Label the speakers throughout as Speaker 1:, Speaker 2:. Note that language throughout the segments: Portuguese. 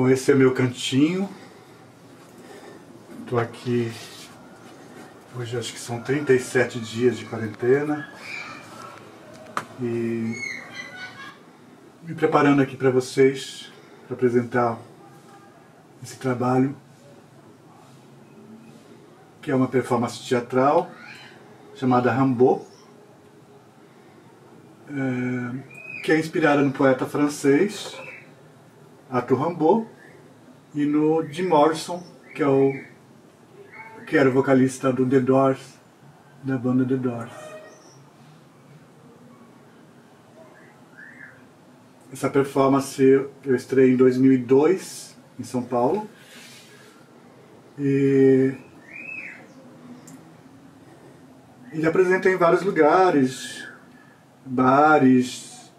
Speaker 1: Bom, esse é meu cantinho. Estou aqui, hoje acho que são 37 dias de quarentena. E me preparando aqui para vocês, para apresentar esse trabalho, que é uma performance teatral chamada Rambo, é, que é inspirada no poeta francês Arthur Rimbaud e no Jim Morrison, que é o que era o vocalista do The Doors, da banda The Doors. Essa performance eu estrei em 2002 em São Paulo e e apresentei em vários lugares, bares,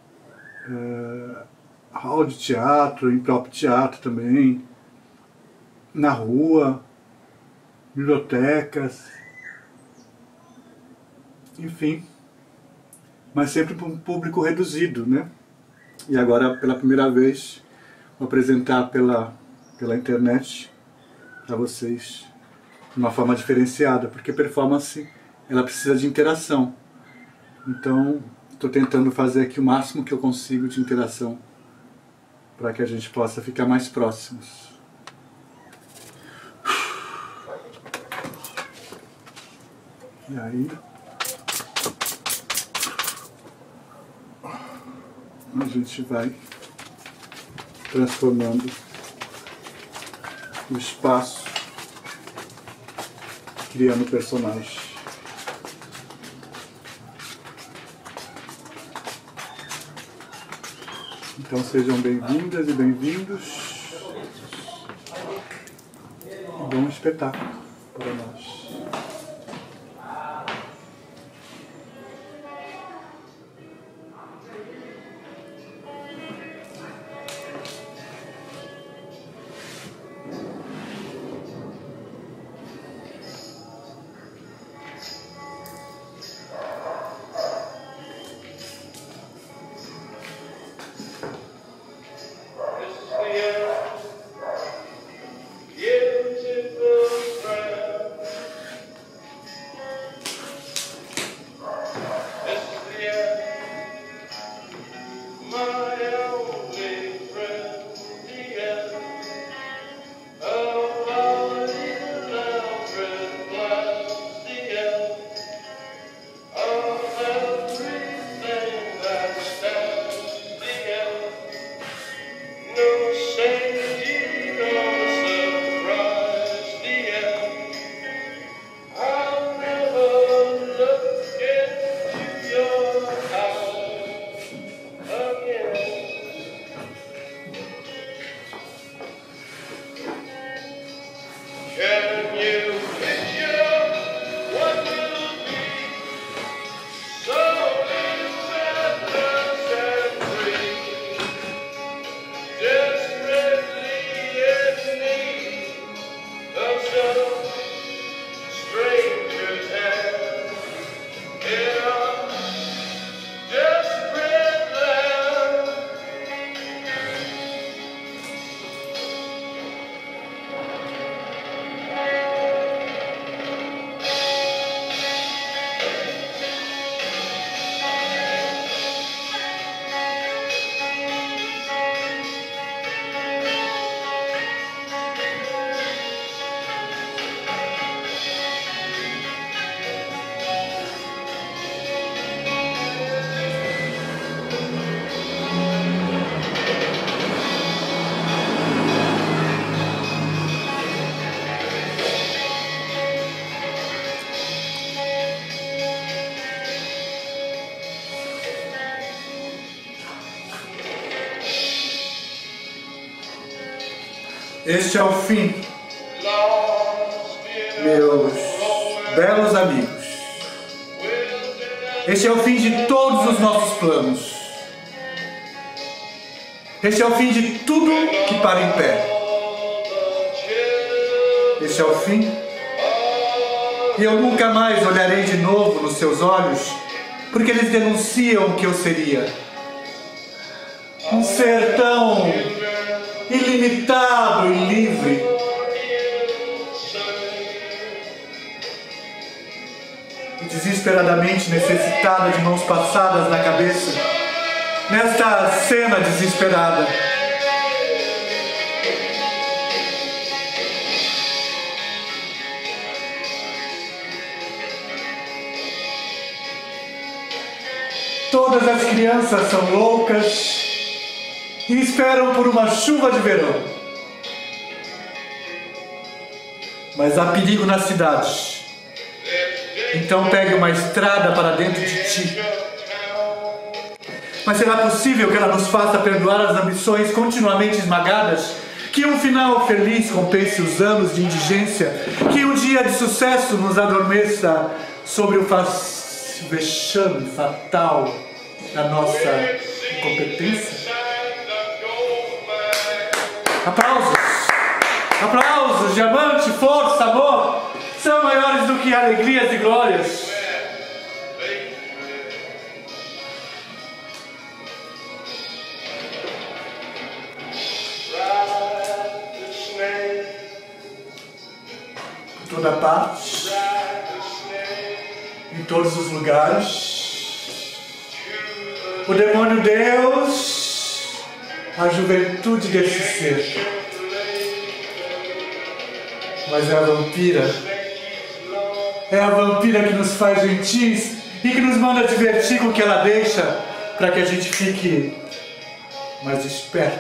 Speaker 1: uh, hall de teatro, em próprio teatro também, na rua, bibliotecas, enfim. Mas sempre para um público reduzido, né? E agora, pela primeira vez, vou apresentar pela, pela internet para vocês de uma forma diferenciada, porque performance ela precisa de interação. Então, estou tentando fazer aqui o máximo que eu consigo de interação para que a gente possa ficar mais próximos. E aí, a gente vai transformando o espaço, criando personagens. Então sejam bem-vindas e bem-vindos. Bom espetáculo para nós. Este é o fim, meus belos amigos. Este é o fim de todos os nossos planos. Este é o fim de tudo que para em pé. Este é o fim. E eu nunca mais olharei de novo nos seus olhos, porque eles denunciam o que eu seria. Um ser tão ilimitado e livre. E desesperadamente necessitada de mãos passadas na cabeça, nesta cena desesperada. Todas as crianças são loucas e esperam por uma chuva de verão. Mas há perigo na cidade. Então pegue uma estrada para dentro de ti. Mas será possível que ela nos faça perdoar as ambições continuamente esmagadas? Que um final feliz compense os anos de indigência? Que um dia de sucesso nos adormeça sobre o vexame fatal da nossa incompetência? Aplausos! Aplausos! Diamante, força, amor são maiores do que alegrias e glórias. Por toda parte, em todos os lugares, o demônio Deus, a juventude desse ser. Mas é a vampira. É a vampira que nos faz gentis e que nos manda divertir com o que ela deixa para que a gente fique mais esperto.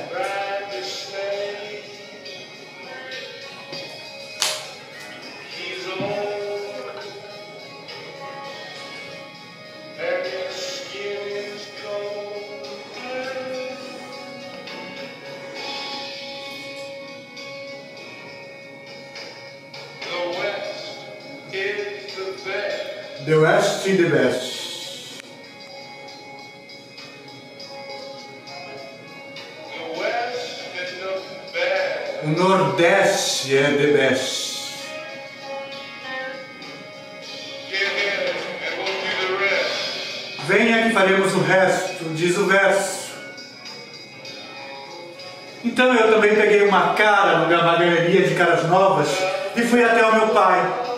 Speaker 1: The West in the Best. O Nordeste é the best. Venha que faremos o resto, diz o verso. Então eu também peguei uma cara numa galeria de caras novas e fui até o meu pai.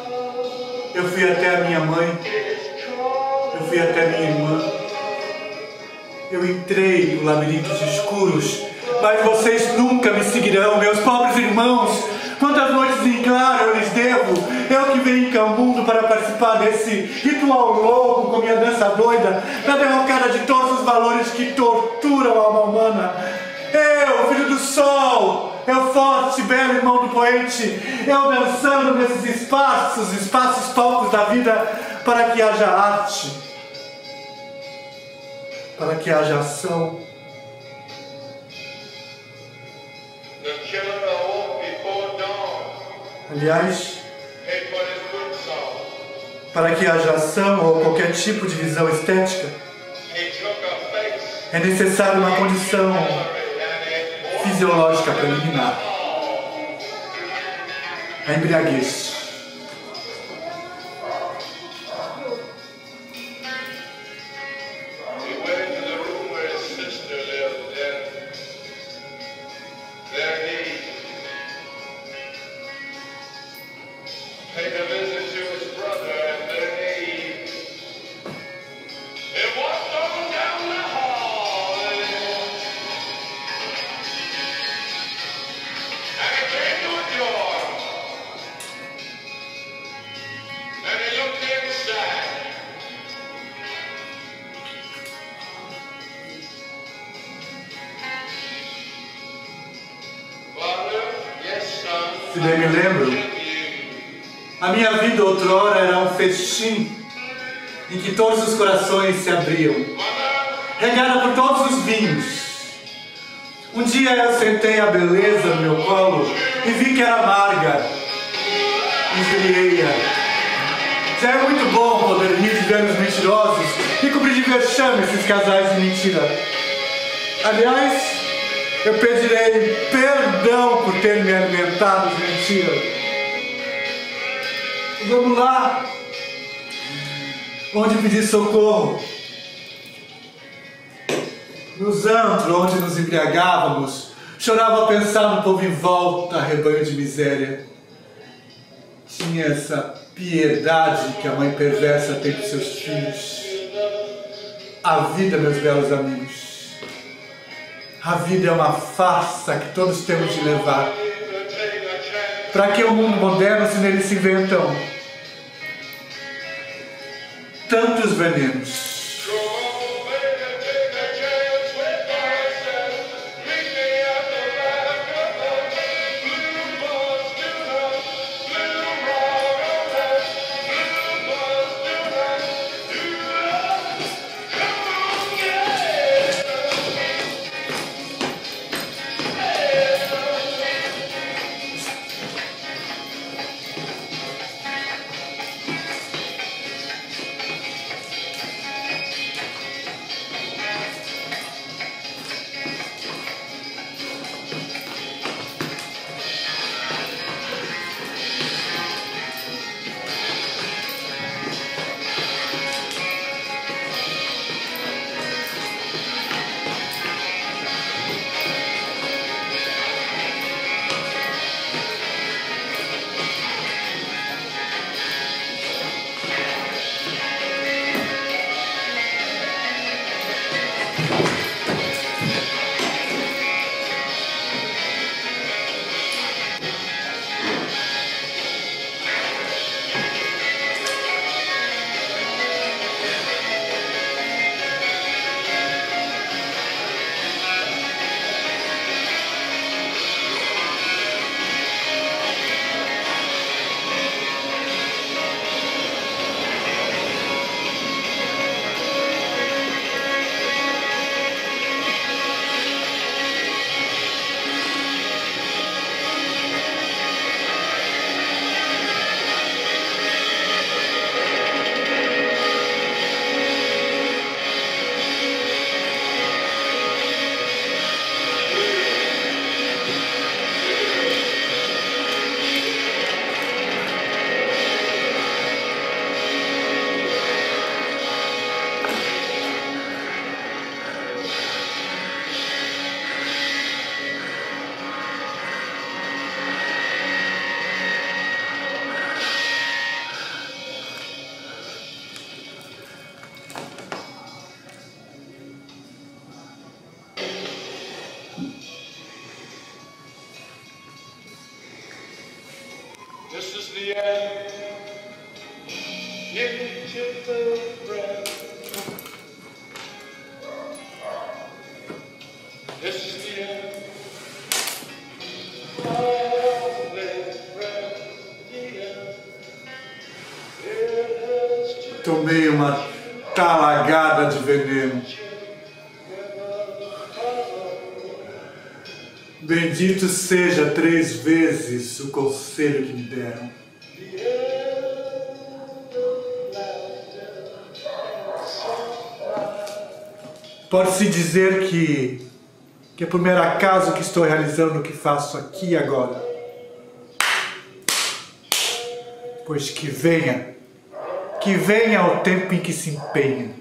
Speaker 1: Eu fui até a minha mãe. Eu fui até a minha irmã. Eu entrei no labirintos escuros, mas vocês nunca me seguirão, meus pobres irmãos. Quantas noites em claro eu lhes devo? Eu que venho em Camundo para participar desse ritual louco com minha dança doida, na derrocada de todos os valores que torturam a alma humana. Eu, filho do sol, eu forte, belo irmão do poente, eu dançando nesses espaços, espaços palcos da vida, para que haja arte, para que haja ação. Aliás, para que haja ação ou qualquer tipo de visão estética, é necessário uma condição fisiológica preliminar. A embriaguez. Se bem me lembro, a minha vida outrora era um festim em que todos os corações se abriam, regada por todos os vinhos. Um dia eu sentei a beleza no meu colo e vi que era amarga, esfriei-a. Já é muito bom poder rir de velhos mentirosos e cobrir de vexame esses casais de mentira. Aliás, eu pedirei perdão por ter me alimentado de mentira. Vamos lá. Onde pedir socorro? Nos antros onde nos embriagávamos, Chorava ao pensar no povo em volta, rebanho de miséria. Tinha essa piedade que a mãe perversa tem com seus filhos. A vida, meus belos amigos, a vida é uma farsa que todos temos de levar. Para que o mundo moderno se nele se inventam tantos venenos? Tomei uma talagada de veneno. Bendito seja três vezes o conselho que me deram. Pode-se dizer que, que é por mero acaso que estou realizando o que faço aqui e agora. Pois que venha, que venha o tempo em que se empenha.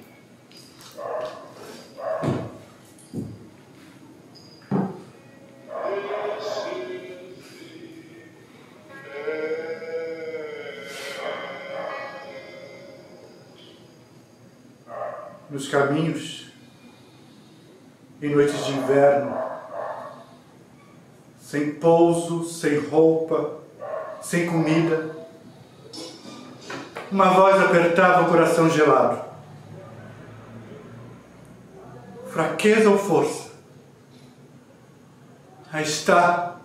Speaker 1: Nos caminhos em noites de inverno, sem pouso, sem roupa, sem comida. Uma voz apertava o coração gelado. Fraqueza ou força? Aí está.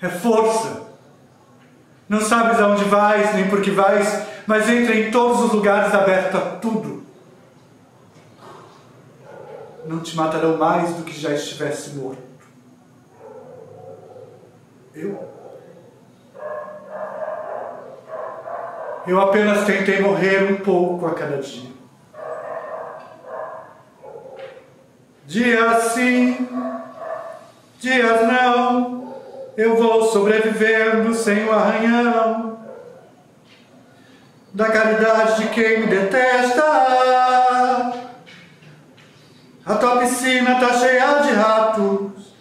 Speaker 1: É força. Não sabes aonde vais, nem por que vais, mas entra em todos os lugares aberto a tudo não te matarão mais do que já estivesse morto. Eu? Eu apenas tentei morrer um pouco a cada dia. Dias sim, dias não, eu vou sobrevivendo sem o arranhão da caridade de quem me detesta. A tua piscina tá cheia de ratos.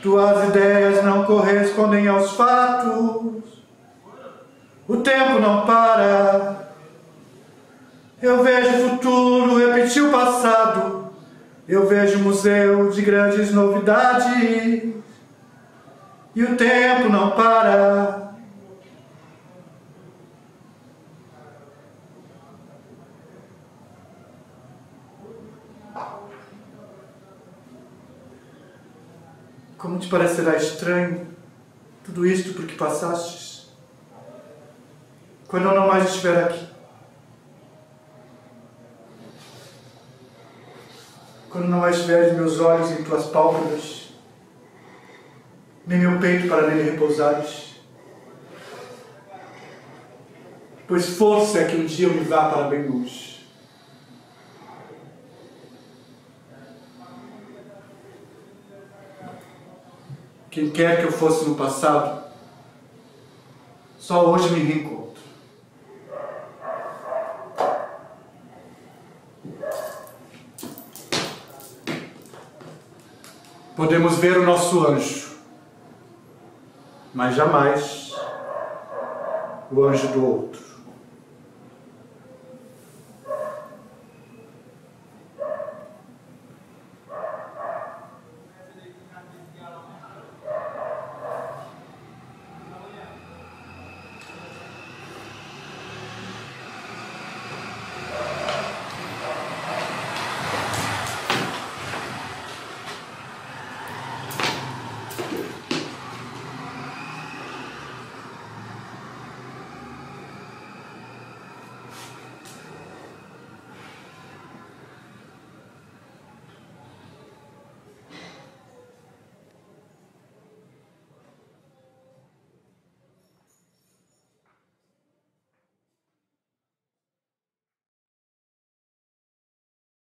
Speaker 1: Tuas ideias não correspondem aos fatos. O tempo não para. Eu vejo o futuro repetir o passado. Eu vejo um museu de grandes novidades. E o tempo não para. Como te parecerá estranho tudo isto por que passastes? Quando eu não mais estiver aqui. Quando não mais tiveres meus olhos em tuas pálpebras, nem meu peito para nele repousares. Pois força é que um dia eu me vá para bem longe. Quem quer que eu fosse no passado, só hoje me reencontro. Podemos ver o nosso anjo, mas jamais o anjo do outro.